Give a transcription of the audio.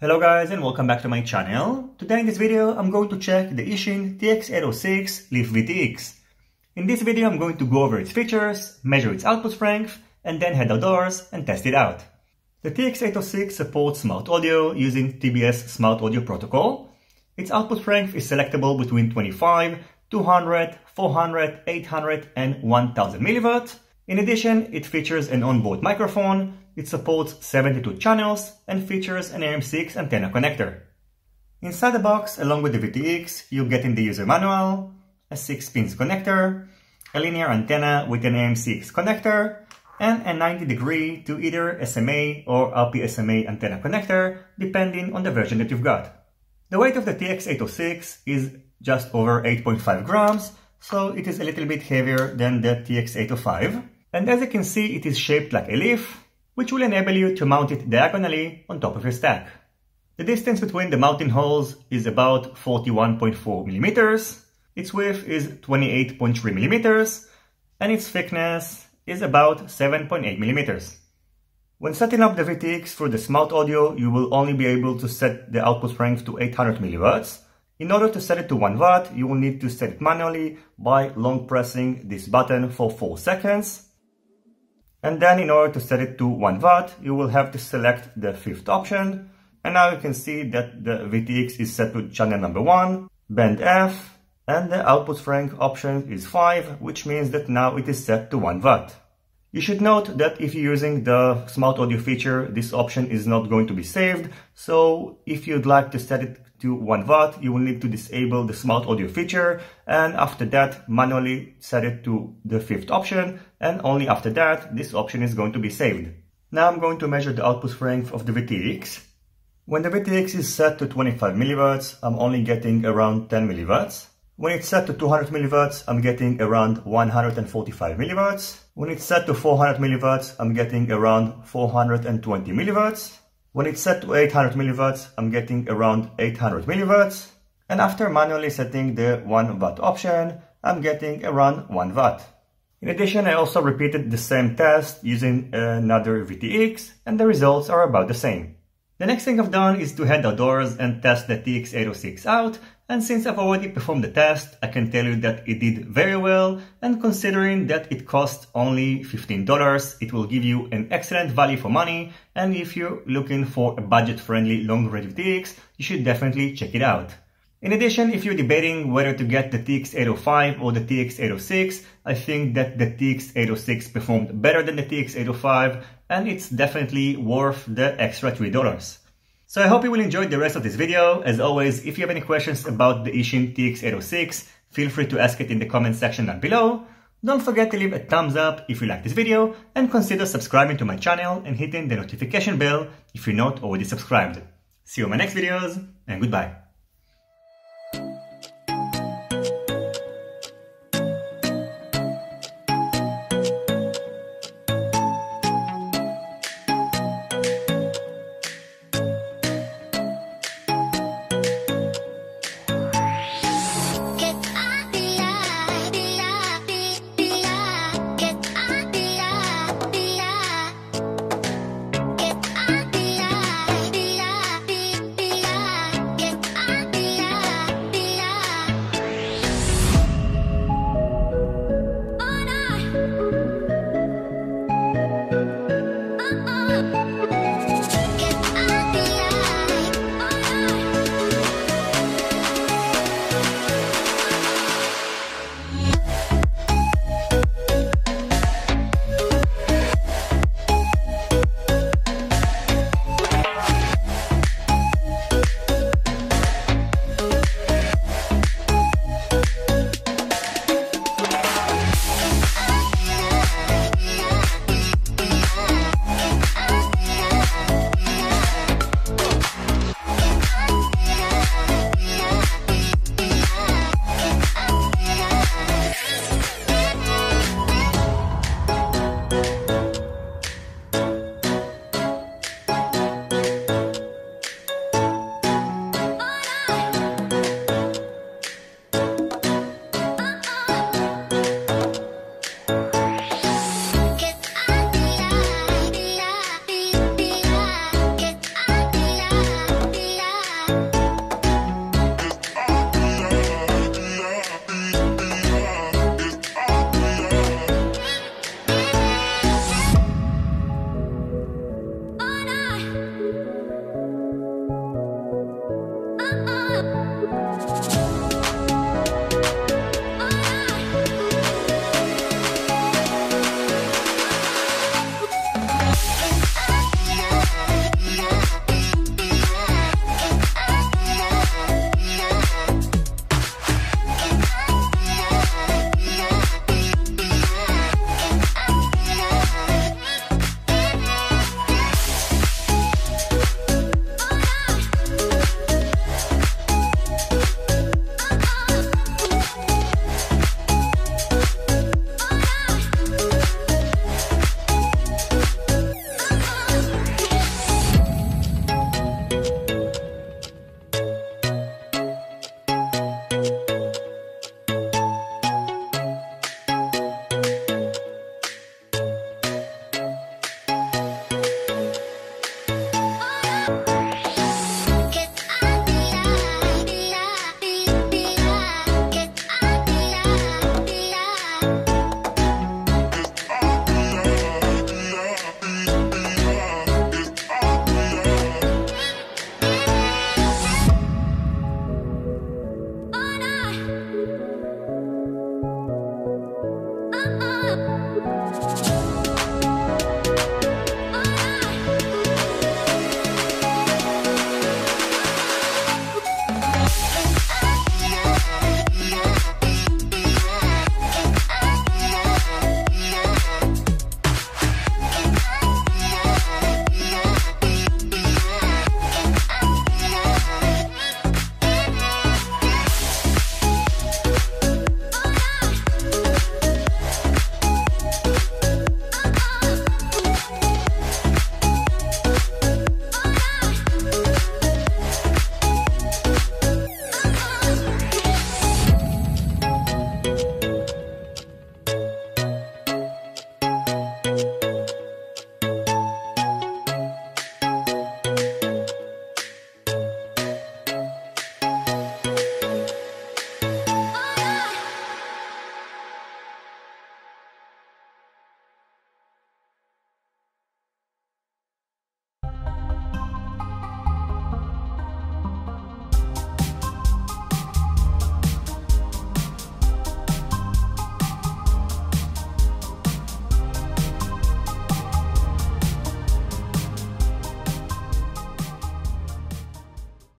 Hello guys and welcome back to my channel. Today in this video I'm going to check the Eachine TX806 Leaf VTX. In this video I'm going to go over its features, measure its output strength, and then head outdoors and test it out. The TX806 supports smart audio using TBS Smart Audio Protocol. Its output strength is selectable between 25, 200, 400, 800 and 1000 mW. In addition, it features an onboard microphone, it supports 72 channels, and features an MMCX antenna connector. Inside the box, along with the VTX, you'll get in the user manual, a 6-pins connector, a linear antenna with an MMCX connector, and a 90 degree to either SMA or RPSMA antenna connector, depending on the version that you've got. The weight of the TX806 is just over 8.5 grams, so it is a little bit heavier than the TX805. And as you can see, it is shaped like a leaf, which will enable you to mount it diagonally on top of your stack. The distance between the mounting holes is about 41.4 millimeters, its width is 28.3 millimeters, and its thickness is about 7.8 millimeters. When setting up the VTX for the smart audio, you will only be able to set the output strength to 800 milliwatts. In order to set it to 1 watt, you will need to set it manually by long pressing this button for 4 seconds. And then in order to set it to 1 watt, you will have to select the fifth option. And now you can see that the VTX is set to channel number 1, band F, and the output strength option is 5, which means that now it is set to 1 watt. You should note that if you're using the smart audio feature, this option is not going to be saved. So if you'd like to set it to 1 watt, you will need to disable the smart audio feature and after that manually set it to the fifth option and only after that this option is going to be saved. Now I'm going to measure the output strength of the VTX. When the VTX is set to 25 milliwatts, I'm only getting around 10 milliwatts. When it's set to 200 milliwatts, I'm getting around 145 milliwatts. When it's set to 400 milliwatts, I'm getting around 420 milliwatts. When it's set to 800 milliwatts, I'm getting around 800 milliwatts. And after manually setting the 1 watt option, I'm getting around 1 watt. In addition, I also repeated the same test using another VTX and the results are about the same. The next thing I've done is to head outdoors and test the TX806 out and since I've already performed the test, I can tell you that it did very well and considering that it cost only $15, it will give you an excellent value for money and if you're looking for a budget-friendly long-range VTX, you should definitely check it out. In addition, if you're debating whether to get the TX805 or the TX806, I think that the TX806 performed better than the TX805 and it's definitely worth the extra $3. So I hope you will enjoy the rest of this video. As always, if you have any questions about the Eachine TX806, feel free to ask it in the comment section down below. Don't forget to leave a thumbs up if you like this video and consider subscribing to my channel and hitting the notification bell if you're not already subscribed. See you in my next videos and goodbye.